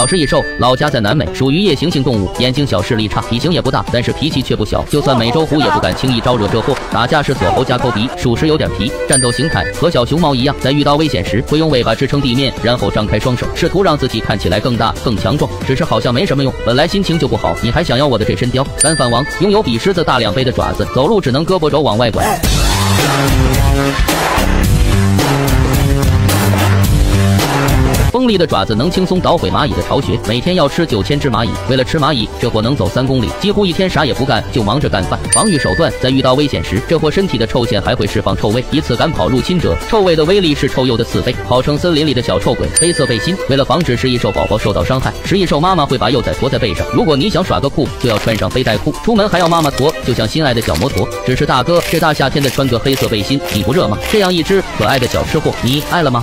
小食蚁兽，老家在南美，属于夜行性动物，眼睛小，视力差，体型也不大，但是脾气却不小。就算美洲虎也不敢轻易招惹这货。打架是锁喉加抠鼻，属实有点皮。战斗形态和小熊猫一样，在遇到危险时会用尾巴支撑地面，然后张开双手，试图让自己看起来更大、更强壮。只是好像没什么用，本来心情就不好，你还想要我的这身貂？干饭王拥有比狮子大两倍的爪子，走路只能胳膊肘往外拐。锋利的爪子能轻松捣毁蚂蚁的巢穴，每天要吃九千只蚂蚁。为了吃蚂蚁，这货能走三公里，几乎一天啥也不干，就忙着干饭。防御手段，在遇到危险时，这货身体的臭腺还会释放臭味，以此赶跑入侵者。臭味的威力是臭鼬的四倍，号称森林里的小臭鬼。黑色背心，为了防止食蚁兽宝宝受到伤害，食蚁兽妈妈会把幼崽驮在背上。如果你想耍个酷，就要穿上背带裤，出门还要妈妈驮，就像心爱的小摩托。只是大哥，这大夏天的穿个黑色背心，你不热吗？这样一只可爱的小吃货，你爱了吗？